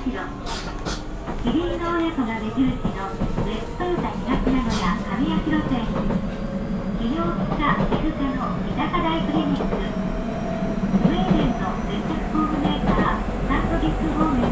キリンの親子が目印のレットヨタ東名古屋上八代線医療機科皮膚科の三クリニックスウェーデンの接着ー具メーカーサンドビッグ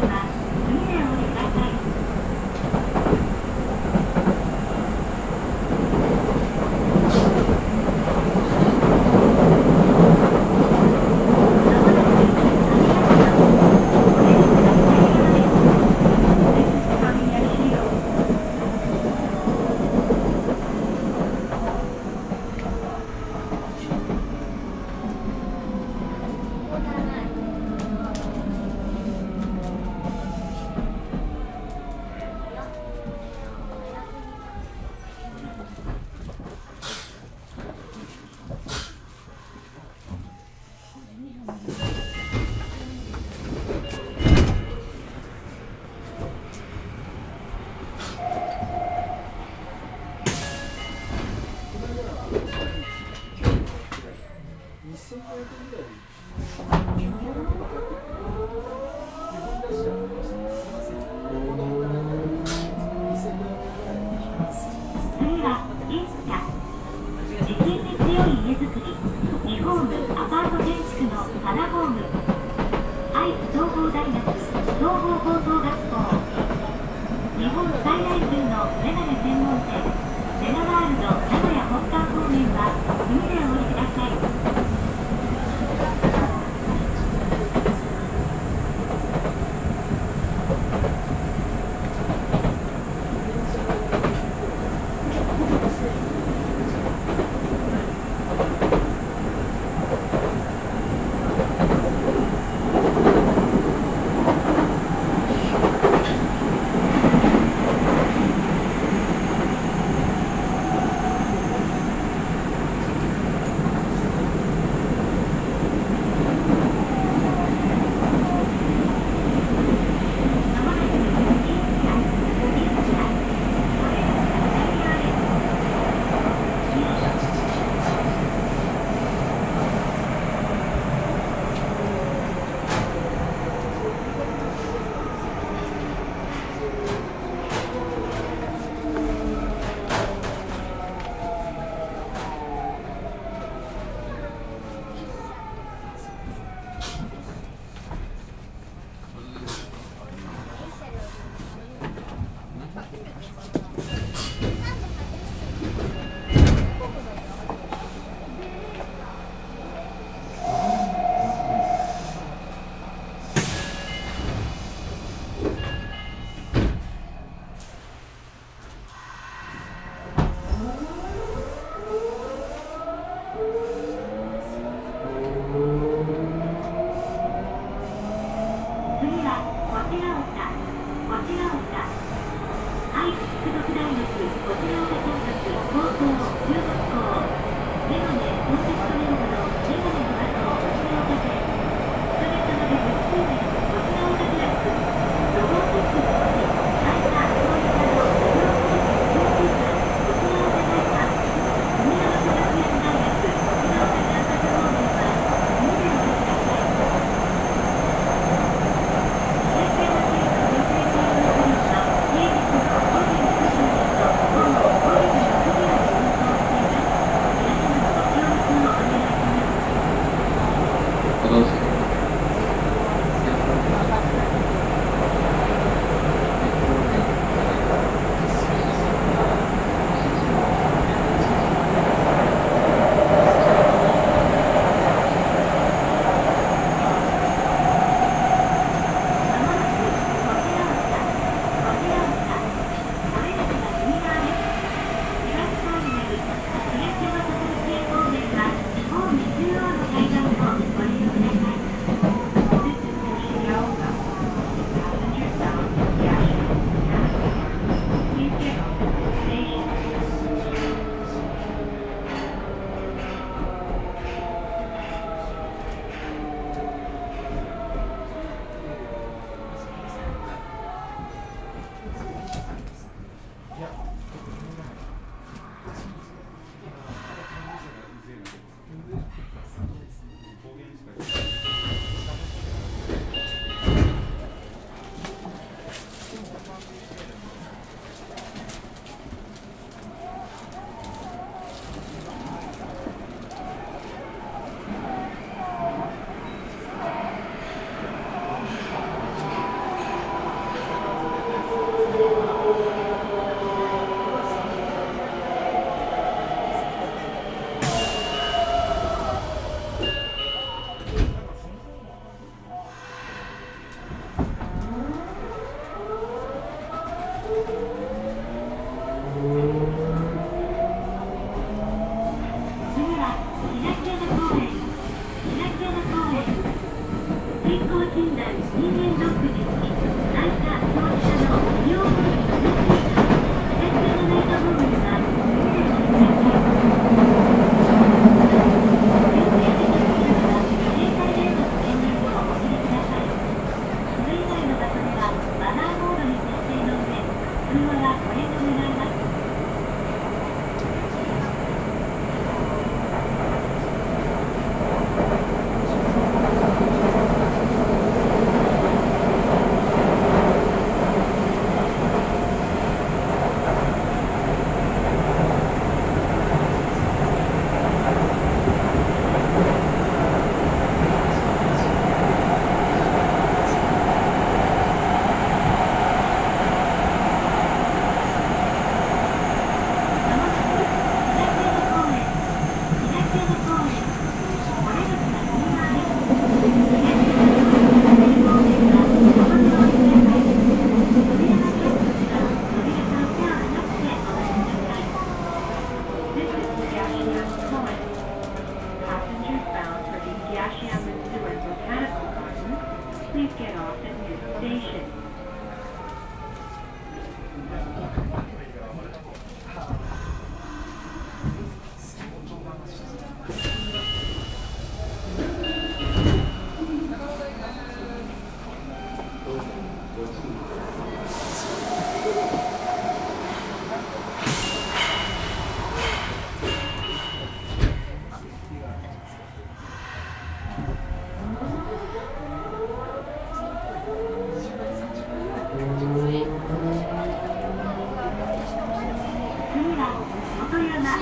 山、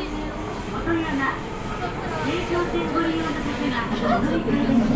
元山、京浜線ご利用の方がお乗りくだです。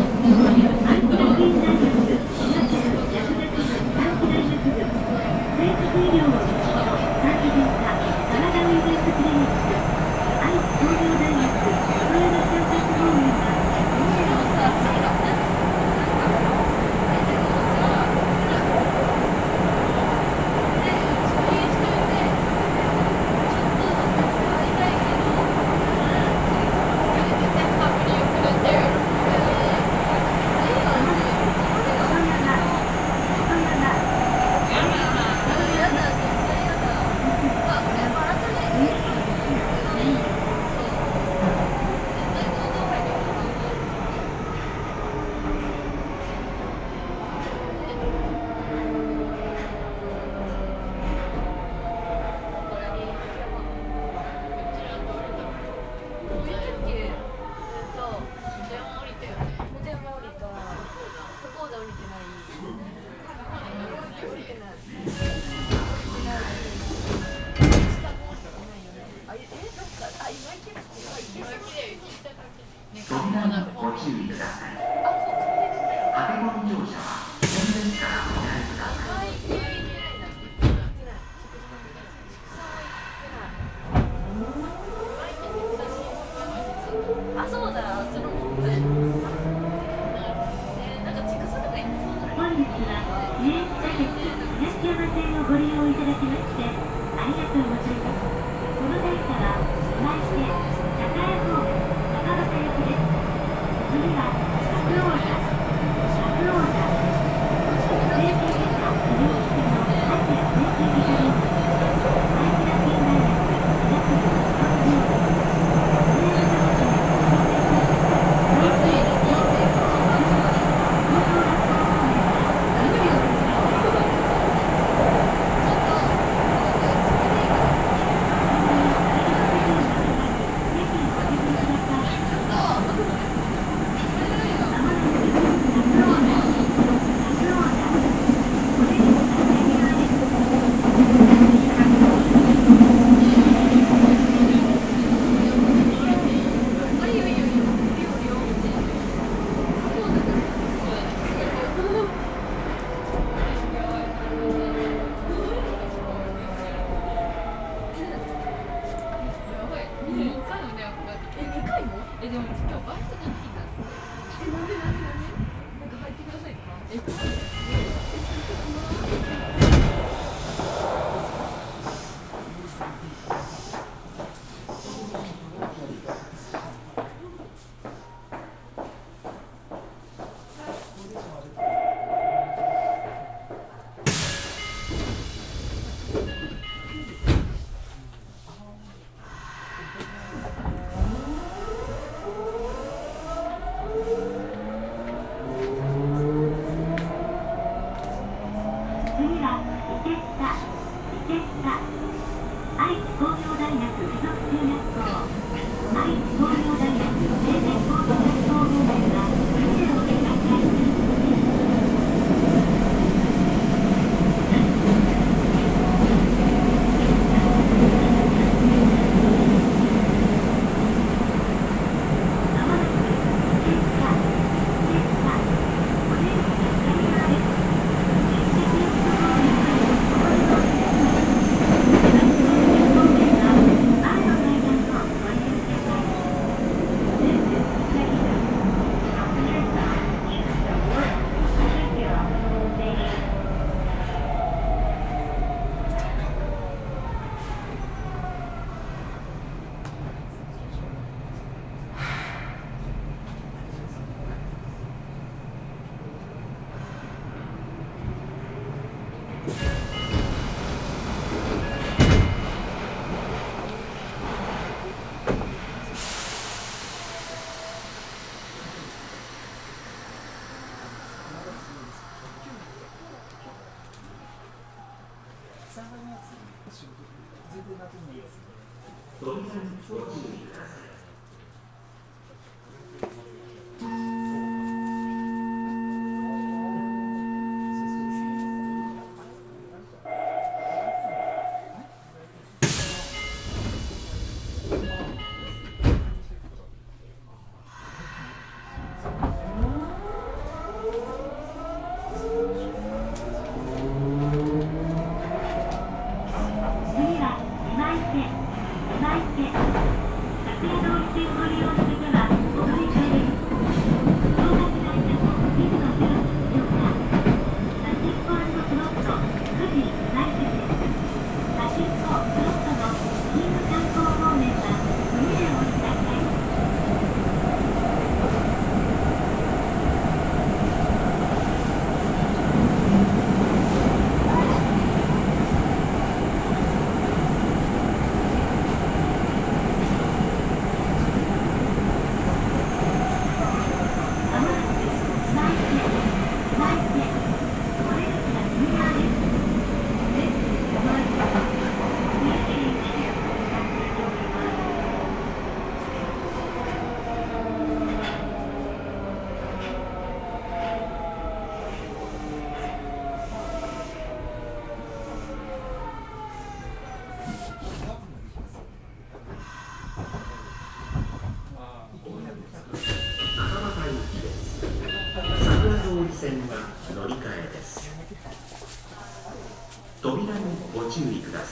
注意ください。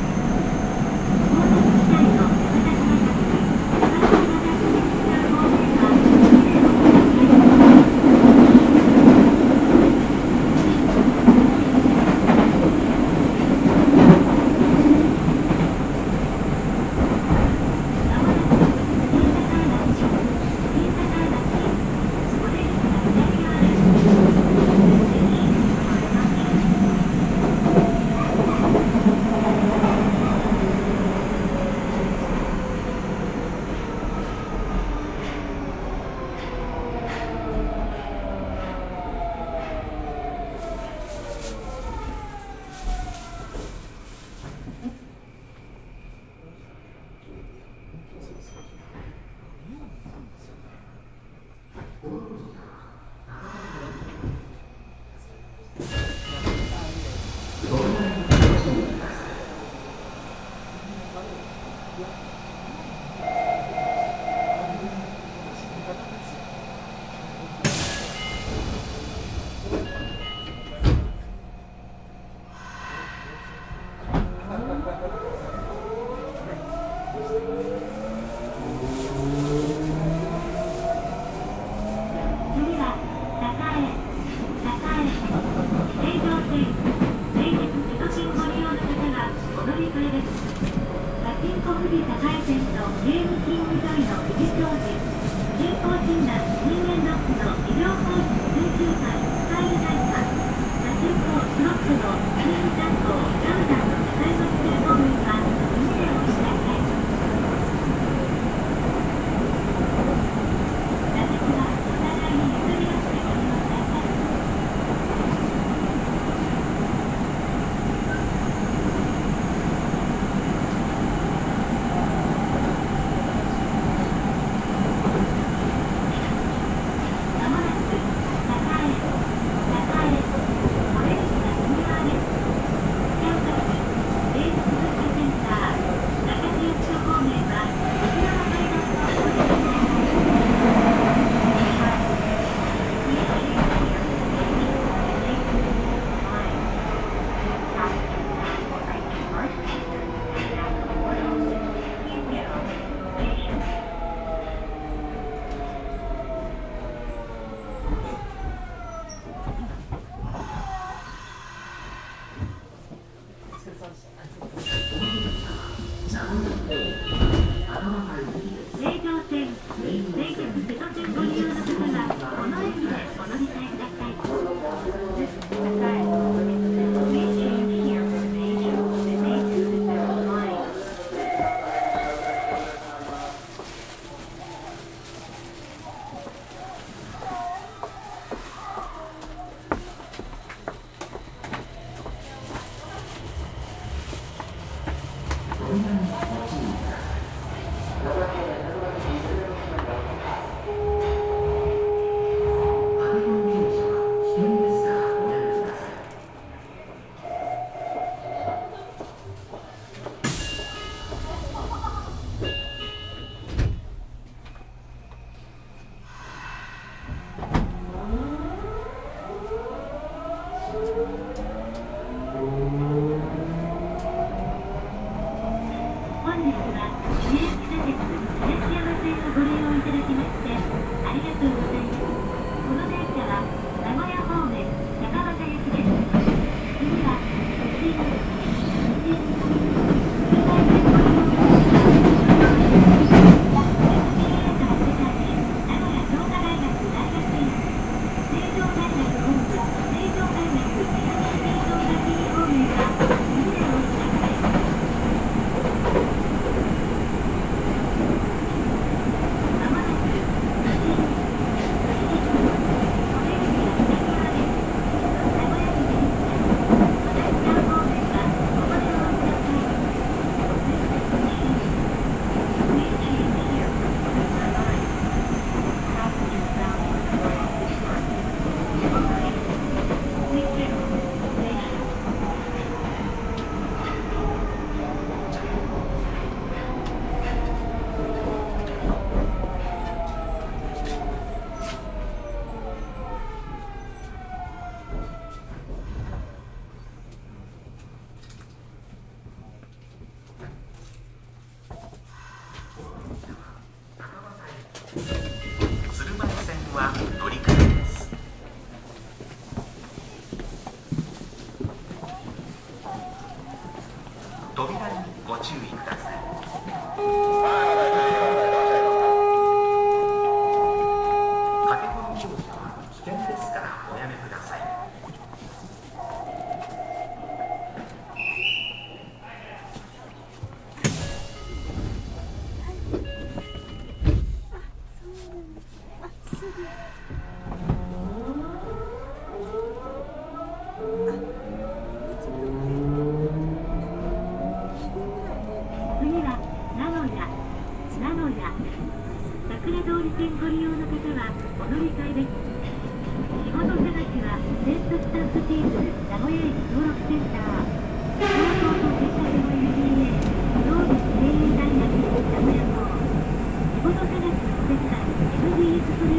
ーション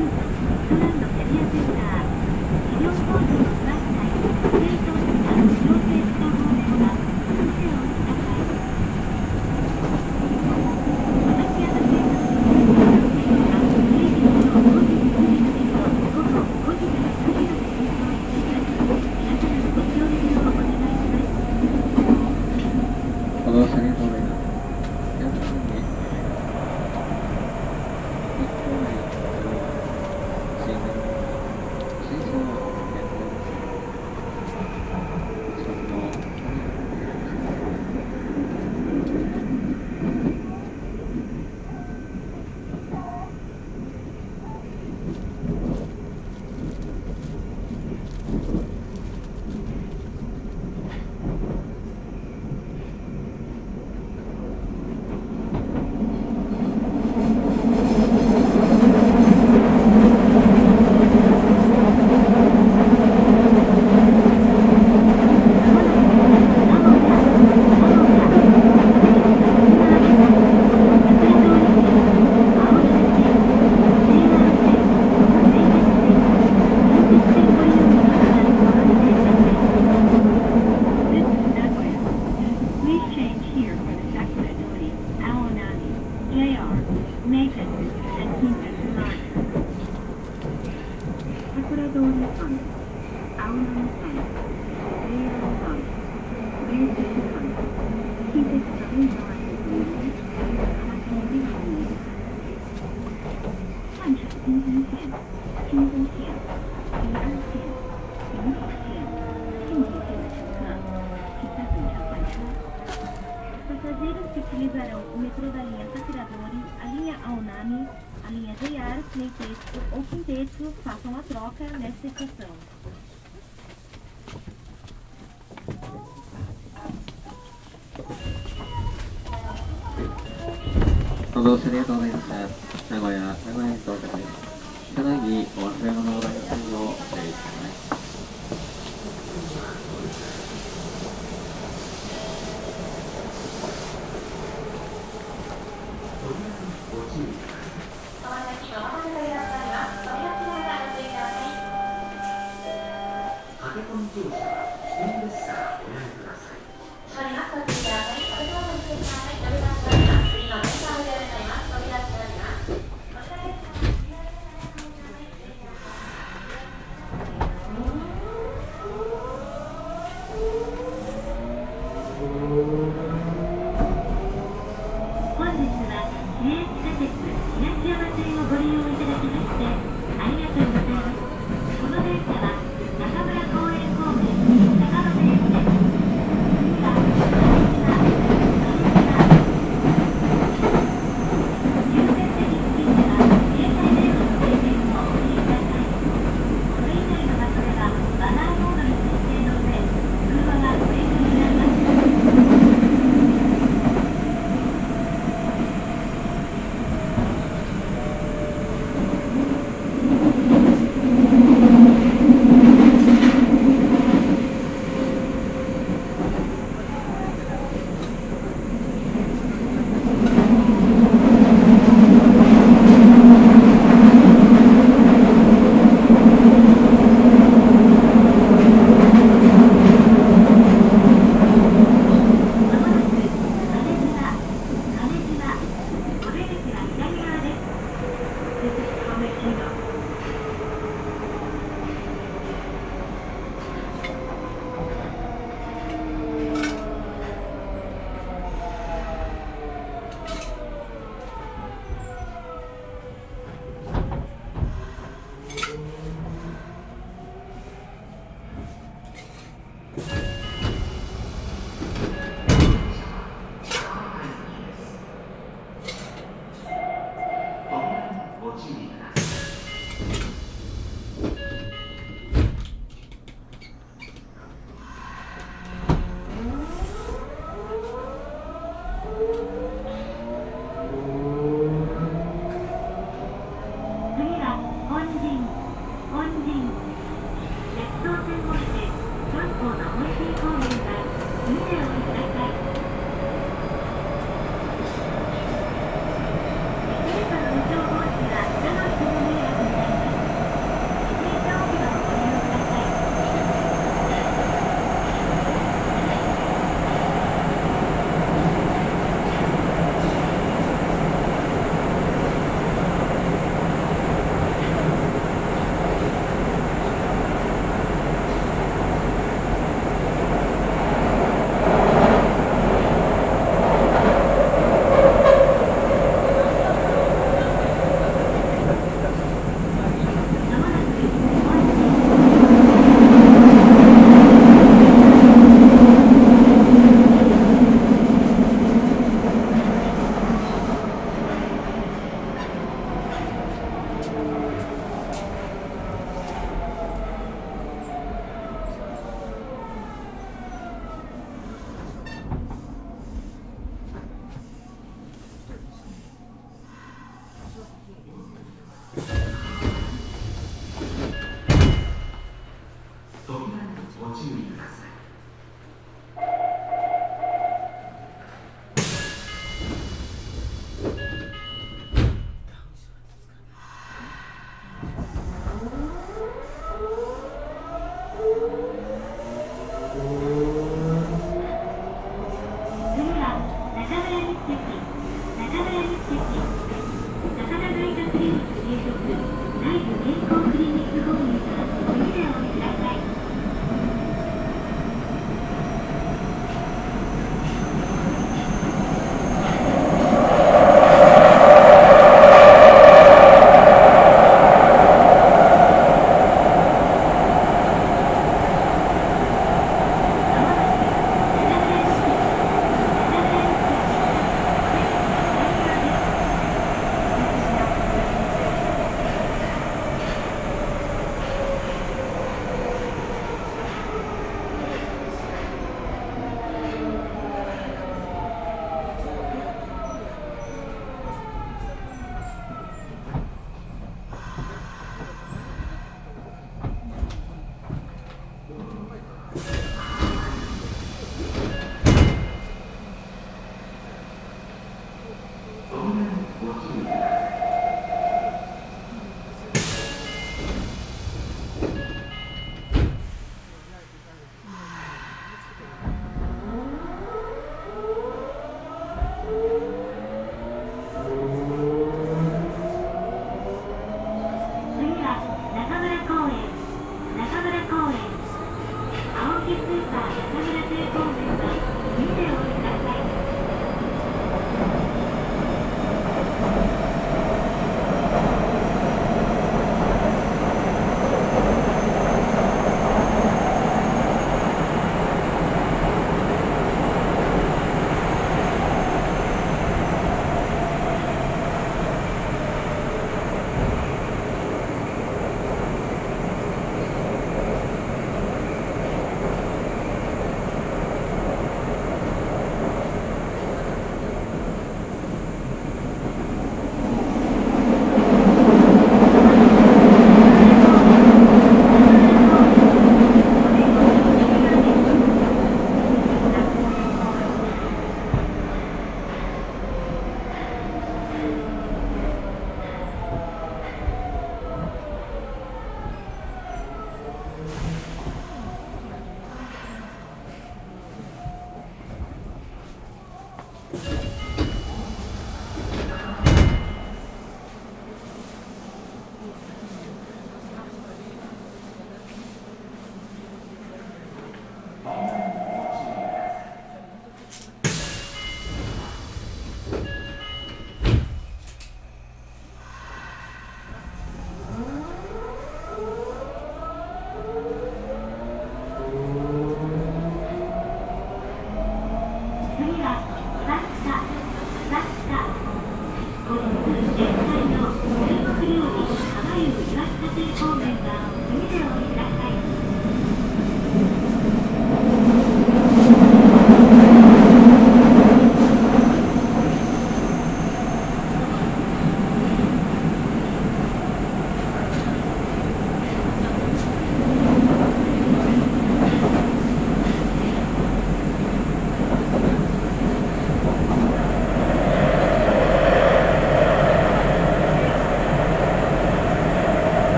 スト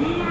Yeah.